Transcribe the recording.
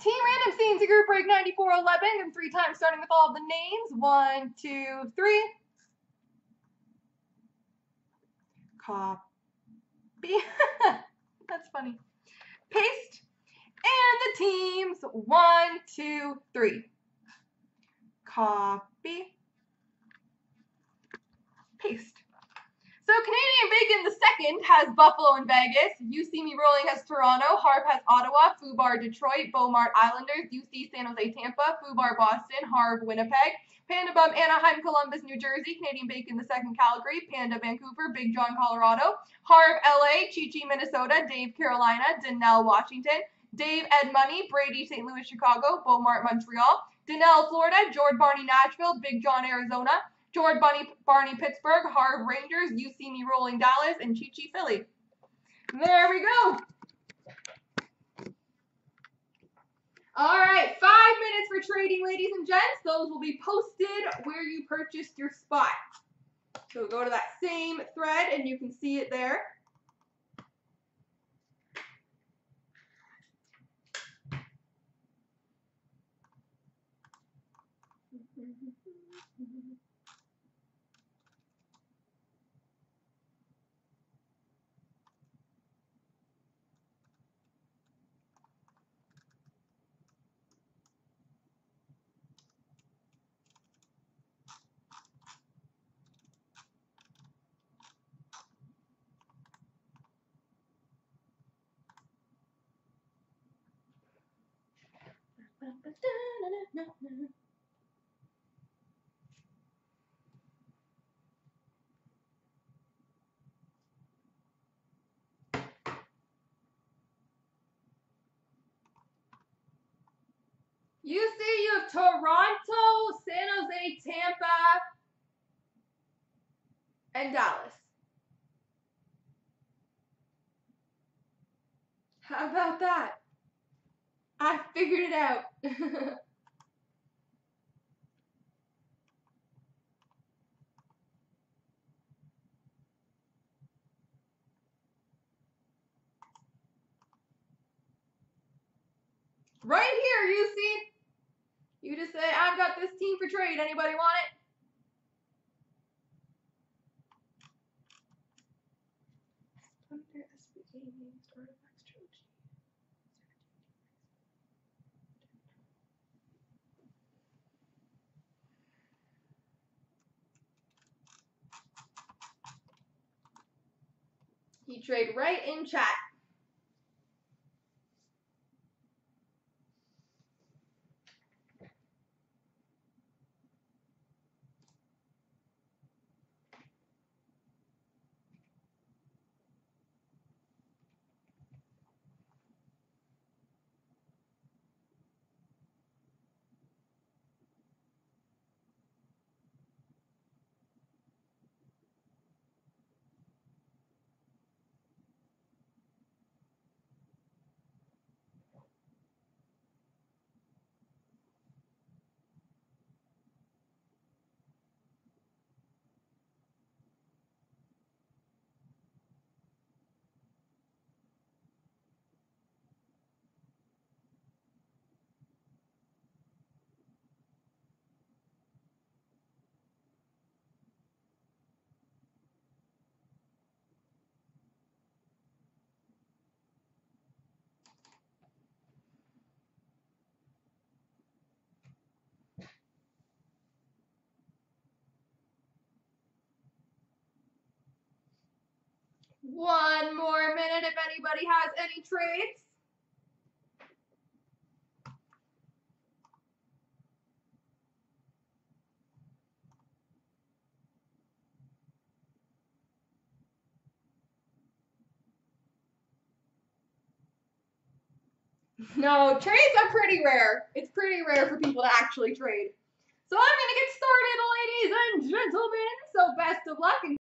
Team Random Scenes, a group break 9411, and three times starting with all the names. One, two, three. Copy. That's funny. Paste. And the teams. One, two, three. Copy. Paste. So Canadian Bacon the second has Buffalo and Vegas. You See Me Rolling has Toronto. Harp has Ottawa. Fubar Detroit. Beaumont Islanders. UC San Jose Tampa. Fubar Boston. Harv Winnipeg. Panda Bum Anaheim Columbus New Jersey. Canadian Bacon the second Calgary. Panda Vancouver. Big John Colorado. Harv LA. Chi Chi Minnesota. Dave Carolina. Danelle Washington. Dave Edmonton. Brady St. Louis Chicago. Beaumont Montreal. Danelle Florida. George Barney Nashville. Big John Arizona. George Bunny, Barney Pittsburgh, Harv Rangers, You See Me Rolling Dallas, and Chi Chi Philly. There we go. All right, five minutes for trading, ladies and gents. Those will be posted where you purchased your spot. So go to that same thread and you can see it there. You see, you have Toronto, San Jose, Tampa, and Dallas. How about that? I figured it out. right here, you see? You just say, I've got this team for trade. Anybody want it? He trade right in chat. One more minute if anybody has any trades. No, trades are pretty rare. It's pretty rare for people to actually trade. So I'm going to get started, ladies and gentlemen. So best of luck.